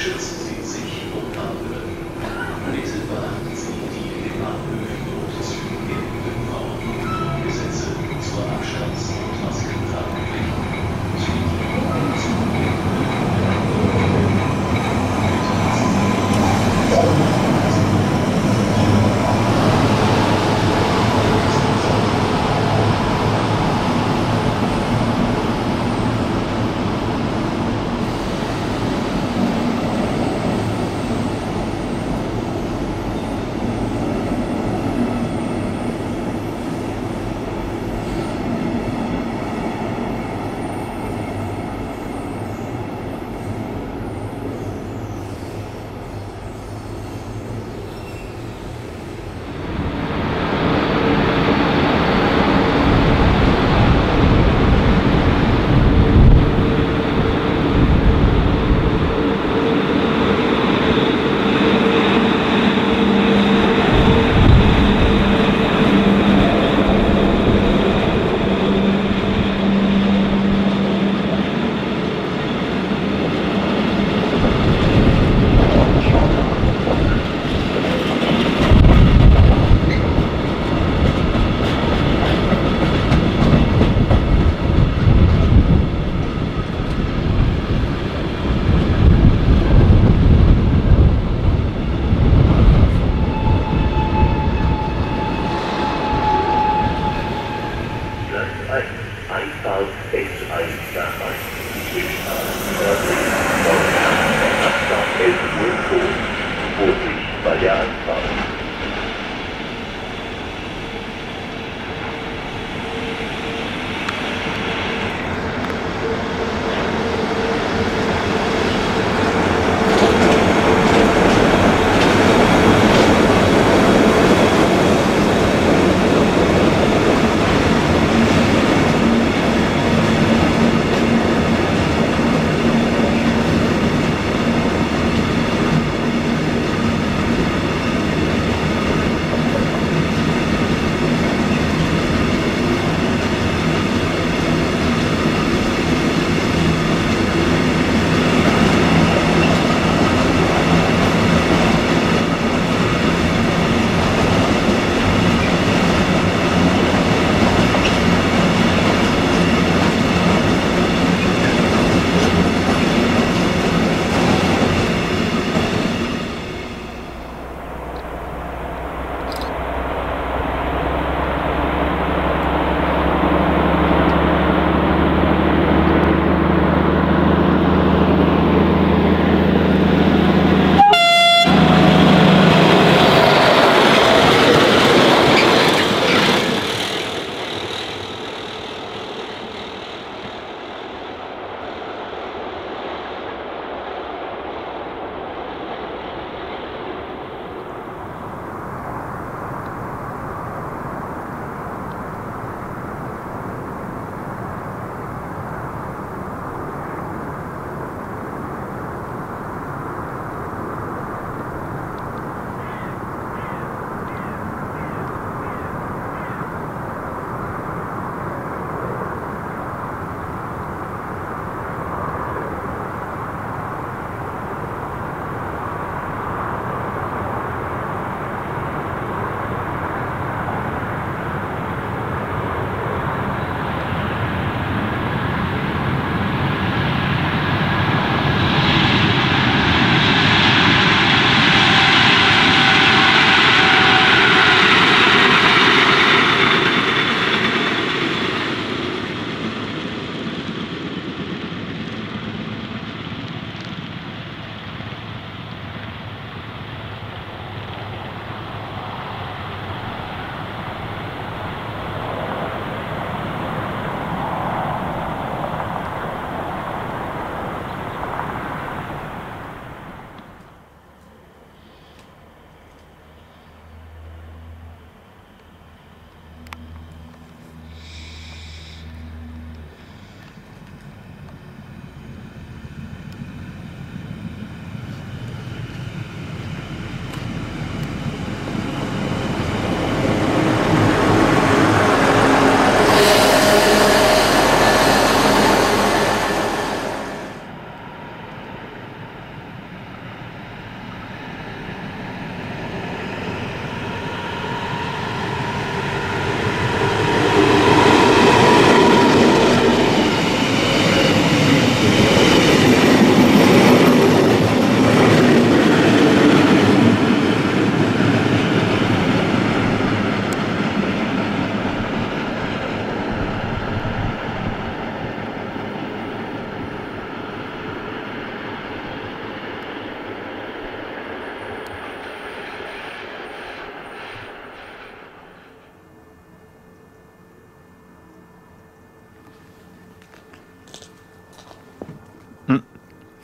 institutions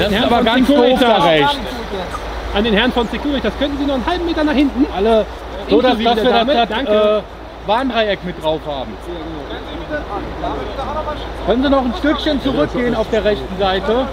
den Herrn aber von ganz Securitas. rechts. An den Herrn von Securitas. Könnten Sie noch einen halben Meter nach hinten? Alle, so dass, wir Dame. das, Danke. das äh, Warndreieck mit drauf haben. Können Sie noch ein Stückchen zurückgehen auf der rechten Seite?